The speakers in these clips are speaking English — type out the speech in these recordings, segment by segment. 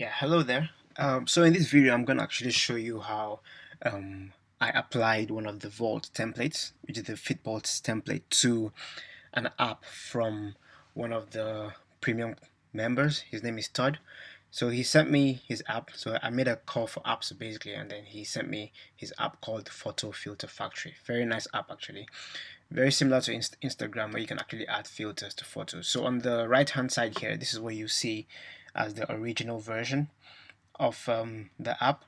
Yeah, hello there. Um, so in this video, I'm going to actually show you how um, I applied one of the Vault templates, which is the Fitpulse template, to an app from one of the premium members. His name is Todd. So he sent me his app. So I made a call for apps basically, and then he sent me his app called Photo Filter Factory. Very nice app actually. Very similar to Inst Instagram where you can actually add filters to photos. So on the right hand side here, this is where you see as the original version of um, the app,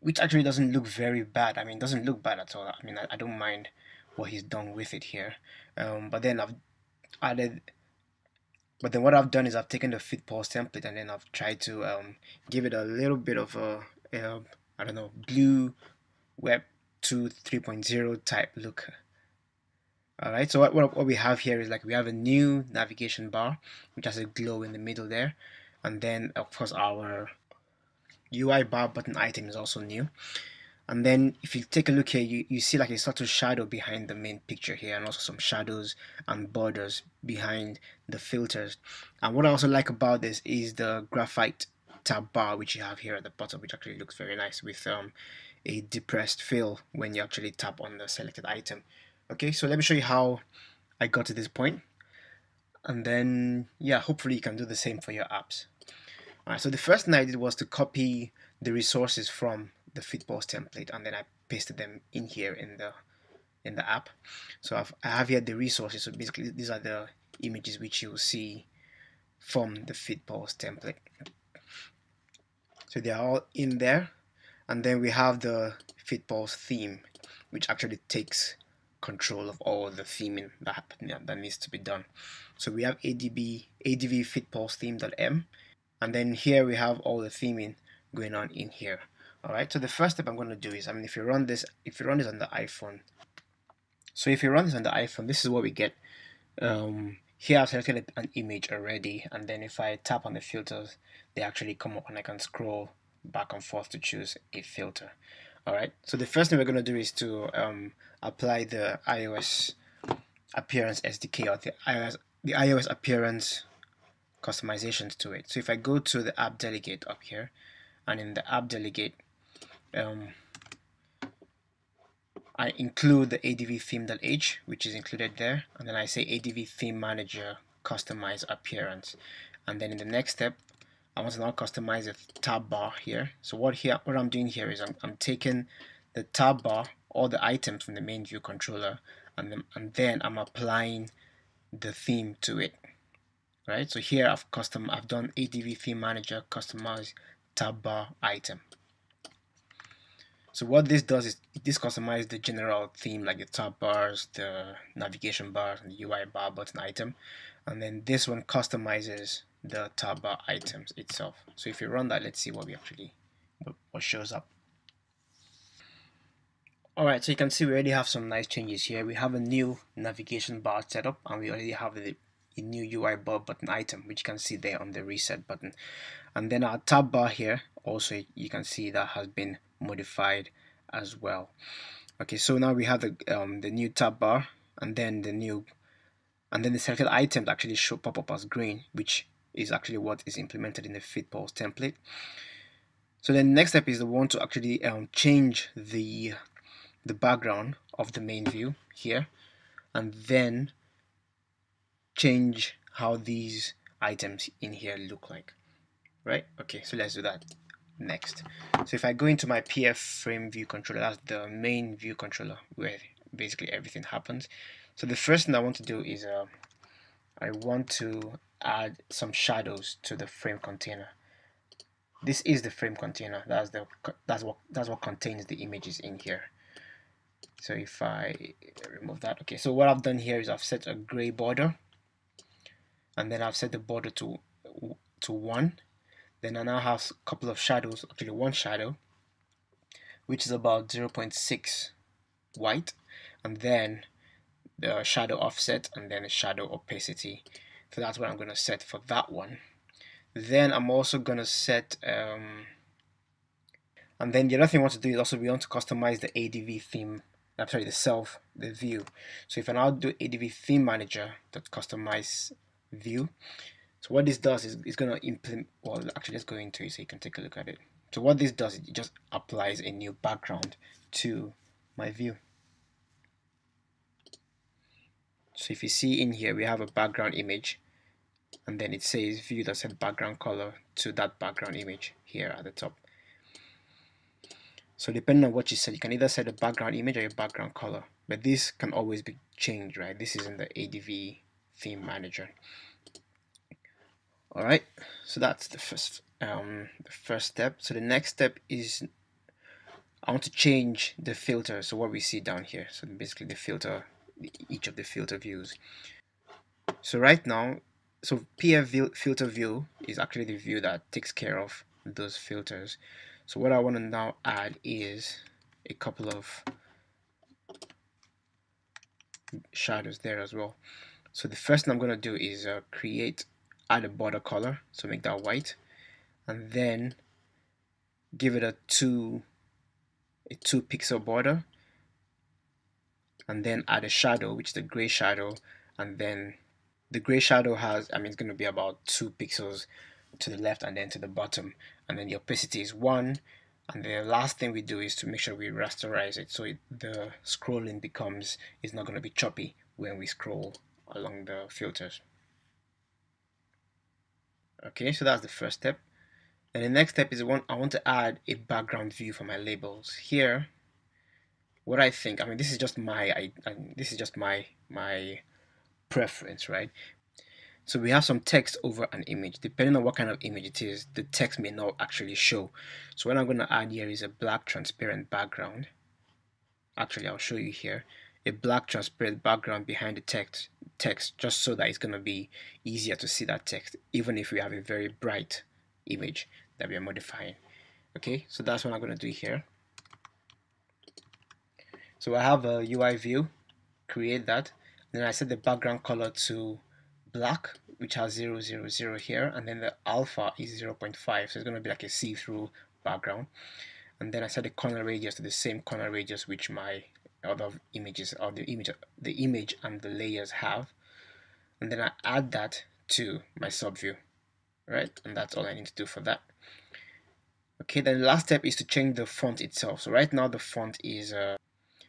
which actually doesn't look very bad. I mean, doesn't look bad at all. I mean, I, I don't mind what he's done with it here. Um, but then I've added, but then what I've done is I've taken the Fitpulse template and then I've tried to um, give it a little bit of a, a I don't know, blue web 2 3.0 type look. All right, so what, what, what we have here is like we have a new navigation bar, which has a glow in the middle there and then of course our UI bar button item is also new. And then if you take a look here you, you see like a subtle shadow behind the main picture here and also some shadows and borders behind the filters. And what I also like about this is the graphite tab bar which you have here at the bottom which actually looks very nice with um, a depressed fill when you actually tap on the selected item. Okay so let me show you how I got to this point. And then yeah hopefully you can do the same for your apps Alright, so the first thing I did was to copy the resources from the Fitpulse template and then I pasted them in here in the in the app. So I've, I have here the resources. So basically these are the images which you'll see from the Fitpulse template. So they're all in there. And then we have the Fitpulse theme which actually takes control of all the theming that, that needs to be done. So we have ADB, ADV Fitpulse theme.m and then here we have all the theming going on in here. Alright, so the first step I'm going to do is, I mean, if you run this, if you run this on the iPhone, so if you run this on the iPhone, this is what we get. Um, here I've selected an image already, and then if I tap on the filters, they actually come up and I can scroll back and forth to choose a filter. Alright, so the first thing we're going to do is to um, apply the iOS appearance SDK or the iOS, the iOS appearance customizations to it. So if I go to the app delegate up here, and in the app delegate, um, I include the ADV theme.h, which is included there, and then I say ADV theme manager customize appearance. And then in the next step, I want to now customize the tab bar here. So what here, what I'm doing here is I'm, I'm taking the tab bar, all the items from the main view controller, and then, and then I'm applying the theme to it. Right. So here I've custom, I've done ADV theme manager customize tab bar item. So what this does is this customizes the general theme like the tab bars, the navigation bars, and the UI bar button item, and then this one customizes the tab bar items itself. So if you run that, let's see what we actually what shows up. Alright, so you can see we already have some nice changes here. We have a new navigation bar setup and we already have the a new UI bar button item, which you can see there on the reset button. And then our tab bar here, also you can see that has been modified as well. Okay, so now we have the um, the new tab bar and then the new and then the selected items actually show pop up as green, which is actually what is implemented in the Fitpulse template. So then the next step is the one to actually um, change the the background of the main view here and then change how these items in here look like right? Okay so let's do that next. So if I go into my PF frame view controller that's the main view controller where basically everything happens. So the first thing I want to do is uh, I want to add some shadows to the frame container. This is the frame container. That's the that's what that's what contains the images in here. So if I remove that okay. So what I've done here is I've set a gray border and then I've set the border to to 1 then I now have a couple of shadows actually one shadow which is about 0.6 white and then the shadow offset and then the shadow opacity. So that's what I'm going to set for that one. Then I'm also going to set um, and then the other thing I want to do is also we want to customize the ADV theme I'm sorry the self the view. So if I now do ADV theme manager that customize view So what this does is it's going to implement, well, actually let's go into it so you can take a look at it. So what this does, it just applies a new background to my view. So if you see in here, we have a background image and then it says view that set background color to that background image here at the top. So depending on what you set, you can either set a background image or a background color, but this can always be changed, right? This is in the ADV theme manager. All right, so that's the first um, the first step. So the next step is I want to change the filter. So what we see down here. So basically the filter, each of the filter views. So right now, so PF filter view is actually the view that takes care of those filters. So what I want to now add is a couple of shadows there as well. So the first thing I'm going to do is uh, create, add a border color, so make that white, and then give it a two, a two pixel border, and then add a shadow, which is the gray shadow, and then the gray shadow has, I mean, it's going to be about two pixels to the left and then to the bottom and then the opacity is 1 and the last thing we do is to make sure we rasterize it so it, the scrolling becomes is not going to be choppy when we scroll along the filters okay so that's the first step and the next step is one I want to add a background view for my labels here what I think I mean this is just my I, I this is just my my preference right so we have some text over an image. Depending on what kind of image it is, the text may not actually show. So what I'm going to add here is a black transparent background. Actually, I'll show you here. A black transparent background behind the text, text just so that it's going to be easier to see that text, even if we have a very bright image that we are modifying. Okay, so that's what I'm going to do here. So I have a UI view, create that, then I set the background color to black which has 0, 0, 0 here and then the alpha is 0 0.5 so it's going to be like a see-through background and then I set the corner radius to the same corner radius which my other images or the image the image and the layers have. And then I add that to my subview right? And that's all I need to do for that. Okay then the last step is to change the font itself. So right now the font is uh,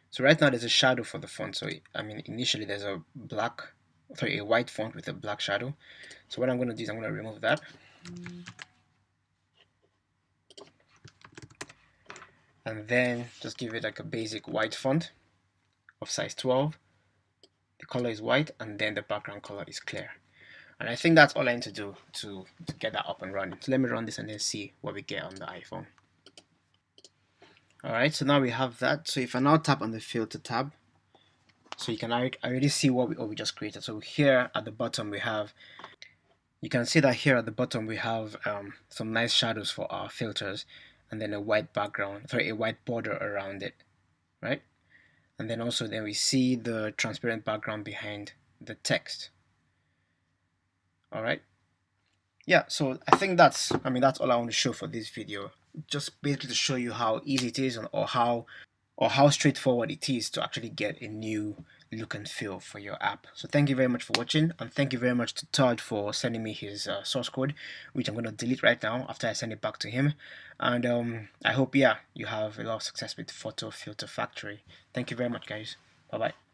so right now there's a shadow for the font. So I mean initially there's a black sorry, a white font with a black shadow. So what I'm going to do is I'm going to remove that. And then just give it like a basic white font of size 12. The color is white and then the background color is clear. And I think that's all I need to do to, to get that up and running. So let me run this and then see what we get on the iPhone. Alright, so now we have that. So if I now tap on the filter tab, so you can already see what we, what we just created so here at the bottom we have you can see that here at the bottom we have um, some nice shadows for our filters and then a white background sorry a white border around it right and then also then we see the transparent background behind the text. All right yeah so I think that's I mean that's all I want to show for this video. Just basically to show you how easy it is or how or how straightforward it is to actually get a new look and feel for your app. So thank you very much for watching and thank you very much to Todd for sending me his uh, source code which I'm going to delete right now after I send it back to him and um, I hope yeah you have a lot of success with Photo Filter Factory. Thank you very much guys. Bye bye.